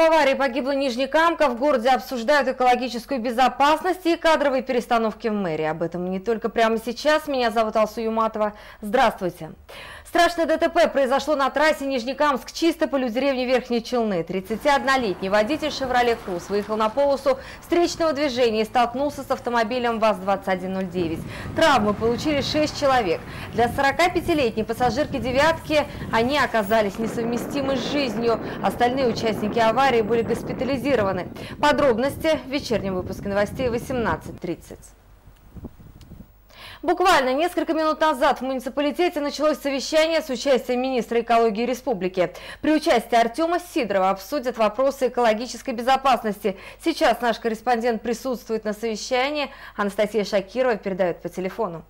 аварии погибла Нижнекамка. В городе обсуждают экологическую безопасность и кадровые перестановки в мэрии. Об этом не только прямо сейчас. Меня зовут Алсу Юматова. Здравствуйте. Страшное ДТП произошло на трассе Нижнекамск-Чистополь у деревни Верхней Челны. 31-летний водитель «Шевроле Круз» выехал на полосу встречного движения и столкнулся с автомобилем ВАЗ-2109. Травмы получили 6 человек. Для 45-летней пассажирки «девятки» они оказались несовместимы с жизнью. Остальные участники аварии были госпитализированы. Подробности в вечернем выпуске новостей 18.30. Буквально несколько минут назад в муниципалитете началось совещание с участием министра экологии республики. При участии Артема Сидорова обсудят вопросы экологической безопасности. Сейчас наш корреспондент присутствует на совещании. Анастасия Шакирова передает по телефону.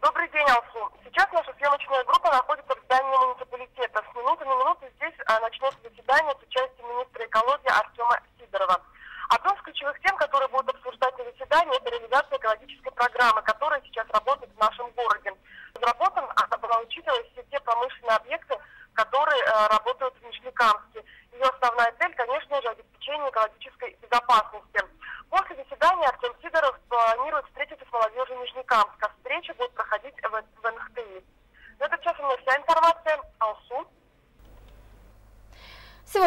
Добрый день, Алсу. Сейчас наша съемочная группа находится в здании муниципалитета. С минуты на минуту здесь а, начнется заседание с участием министра экологии Артема Сидорова. Одной из ключевых тем, которые будут обсуждать на заседании, это реализация экологической программы, которая сейчас работает в нашем городе. Разработан, она была учитывая все те промышленные объекты, которые э, работают в Нижнекамске. Ее основная цель, конечно же, обеспечение экологической безопасности. После заседания Артем Сидоров планирует встретиться с молодежью Нижнекамска. Встреча будет проходить в, в НХТИ. На этот час у меня вся информация. Алсу.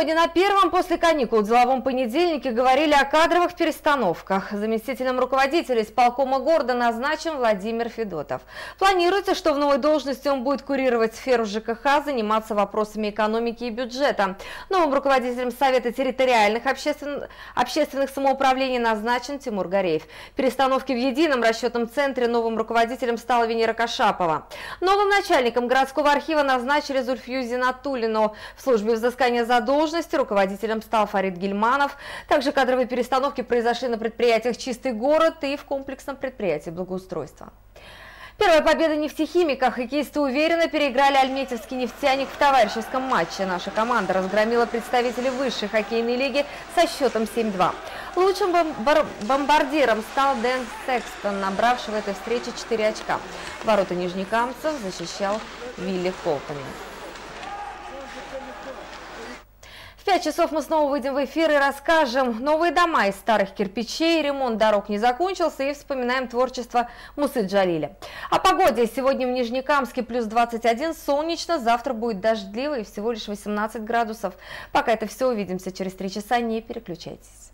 Сегодня на первом после каникул деловом понедельнике говорили о кадровых перестановках. Заместителем руководителя исполкома города назначен Владимир Федотов. Планируется, что в новой должности он будет курировать сферу ЖКХ, заниматься вопросами экономики и бюджета. Новым руководителем Совета территориальных обществен... общественных самоуправлений назначен Тимур Гореев. Перестановки в едином расчетном центре новым руководителем стала Венера Кашапова. Новым начальником городского архива назначили Зульфию Зинатулину. В службе взыскания задолженности должности руководителем стал Фарид Гельманов. Также кадровые перестановки произошли на предприятиях «Чистый город» и в комплексном предприятии благоустройства. Первая победа нефтехимика. Хоккеисты уверенно переиграли Альметьевский нефтяник в товарищеском матче. Наша команда разгромила представителей высшей хоккейной лиги со счетом 7-2. Лучшим бомбар бомбардиром стал Дэн Секстон, набравший в этой встрече 4 очка. Ворота нижнекамцев защищал Вилли Холканин. В 5 часов мы снова выйдем в эфир и расскажем новые дома из старых кирпичей, ремонт дорог не закончился и вспоминаем творчество Мусы Джалиля. О погоде. Сегодня в Нижнекамске плюс 21, солнечно, завтра будет дождливо и всего лишь 18 градусов. Пока это все, увидимся через 3 часа, не переключайтесь.